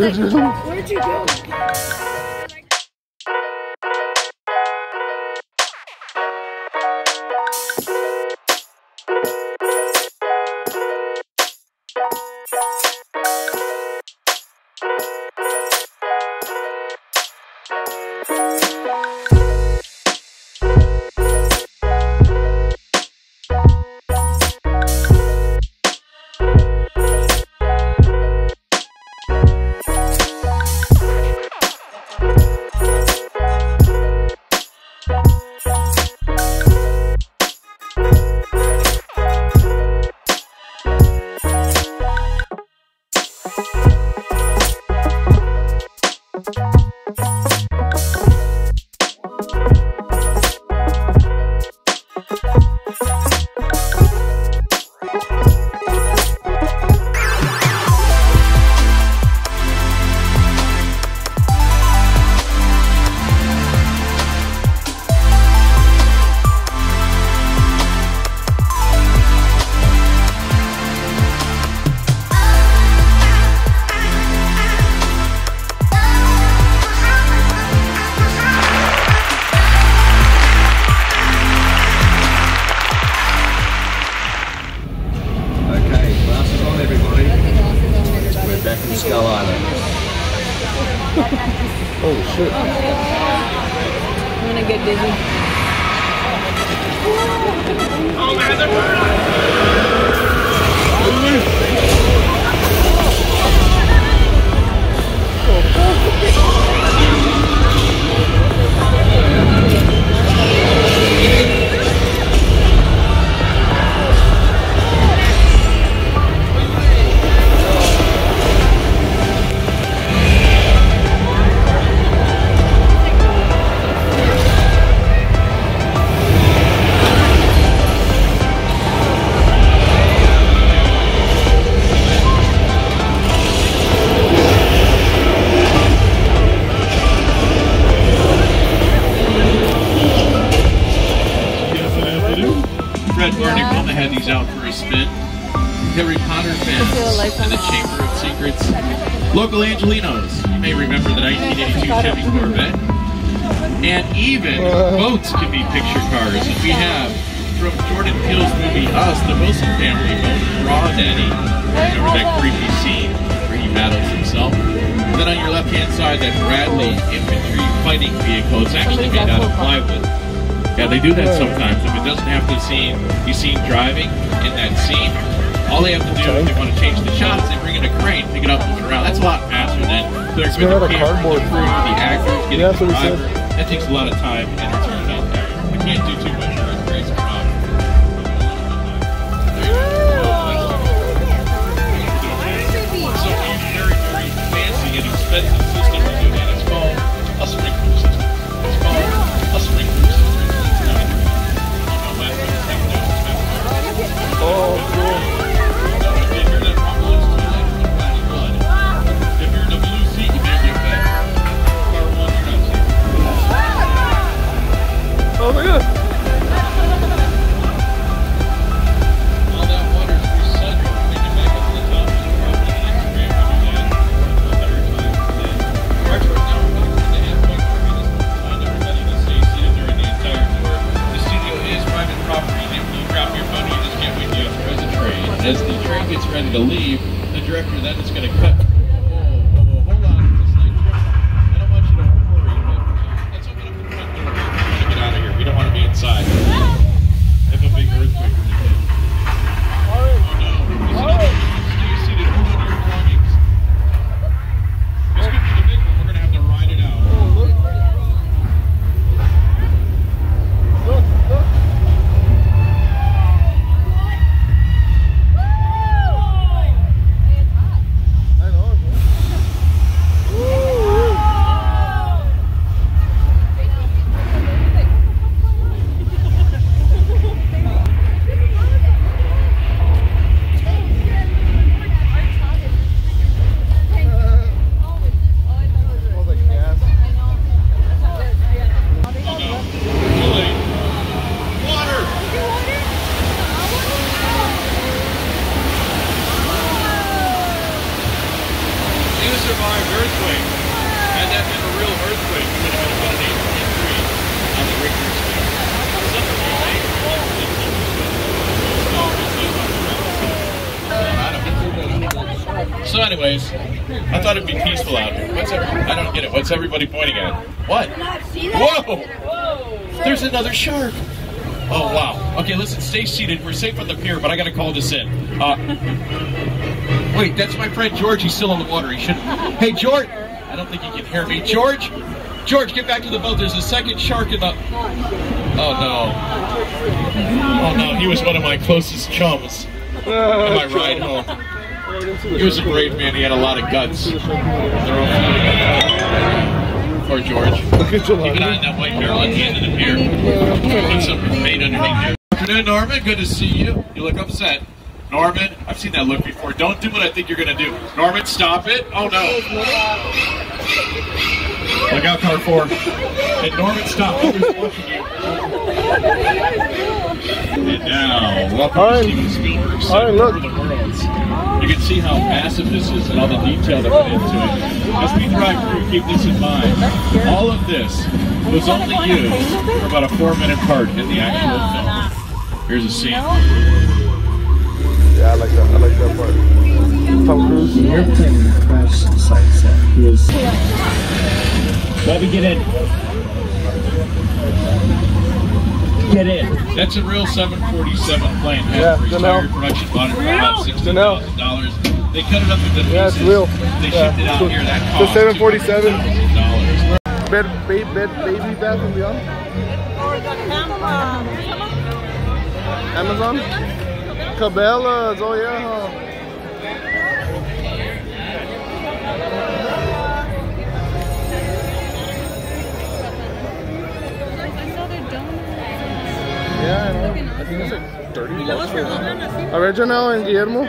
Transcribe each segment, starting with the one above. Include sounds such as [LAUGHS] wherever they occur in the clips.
Where'd you go? Fred Barney Roma had these out for a spin. Harry Potter fans feel and the Chamber of Secrets. Local Angelenos. You may remember the 1982 Chevy Corvette. And even [LAUGHS] boats can be picture cars. And we have from Jordan Peele's movie Us, the Wilson family boat Crawdaddy. Remember that creepy scene where he battles himself? And then on your left hand side, that Bradley infantry fighting vehicle. It's actually made out of plywood. Yeah, they do that sometimes. If it doesn't have to scene, be seen driving in that scene, all they have to do if they want to change the shots, they bring in a crane, pick it up, move it around. That's a lot faster than clearing with the camera, cardboard. the crew, the actors, getting Yeah, the what he said. driver. That takes a lot of time and return out there. We can't do too much As the train gets ready to leave, the director then is going to cut. Whoa, whoa, whoa, hold on. It's like, I don't want you to worry, but let's open up the front door. We want to get out of here. We don't want to be inside. If a big earthquake were to hit. Oh no. Stay seated. Hold on to your belongings. This could be the big one. We're going to have to ride it out. Oh, look. Look, look. I know. survived earthquake. Had that been a real earthquake, it would have been about an 8.3 on the Richter scale. Something like eight point six. So, I don't I thought it'd be peaceful out here. What's every, I don't get it. What's everybody pointing at? What? Whoa! There's another shark. Oh wow. Okay, listen. Stay seated. We're safe on the pier, but I gotta call this in. Uh, wait, that's my friend George. He's still in the water. He shouldn't. Hey, George. I don't think he can hear me. George. George, get back to the boat. There's a second shark in the. Oh no. Oh no. He was one of my closest chums in my ride home. He was a brave man. He had a lot of guts. They're all- Poor George. Keep an eye on that white barrel at the end of the pier. Put some bait underneath there. Afternoon, Norman. Good to see you. You look upset. Norman, I've seen that look before. Don't do what I think you're going to do. Norman, stop it. Oh, no. Look out, car four. Hey, Norman, stop. Who's watching you? [LAUGHS] And now, welcome Hi. to Steven Spielberg's Hi, Center look. for the Worlds. You can see how massive this is and all the detail that went into it. As we drive through, keep this in mind. All of this was only used for about a four-minute part in the actual film. Here's a scene. Yeah, I like that. I like that part. Tom Cruise. The airplane crash site set was. Bobby, get in. Get in. That's a real 747 plane. Had Yeah, for Janelle. retired production bought it for about sixteen thousand dollars. They cut it up into pieces. Yeah, it's real. They Yeah. shipped it out So- here. That so cost 747. Bed, ba- bed, baby bath and beyond. Amazon. Cabela's. Oh yeah. Yeah, I know. I think it's like 30 bucks. Original and Guillermo.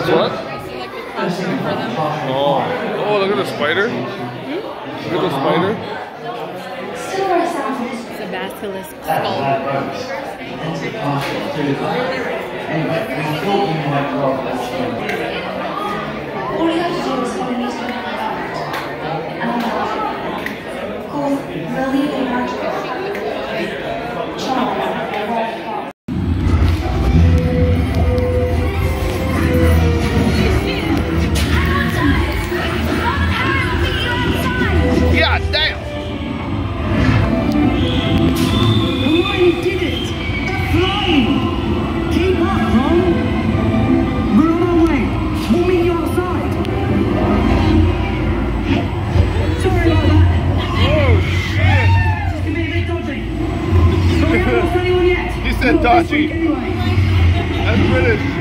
What? Oh. Oh, look at the spider. Look at the spider. It's a basilisk skull. All you have to do is follow me to the covered. And of course, the leading Anyway! That's British.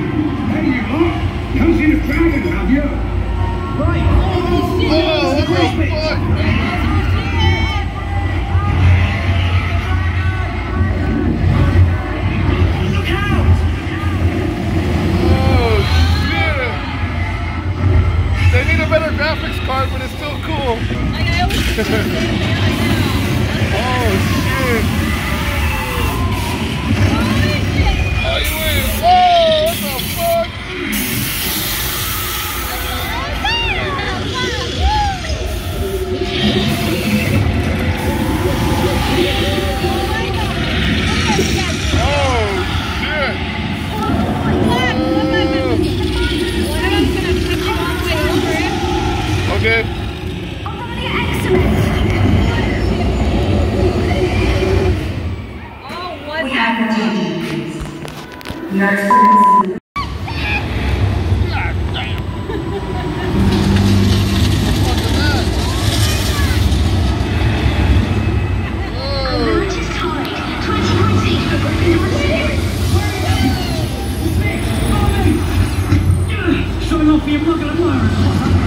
Showing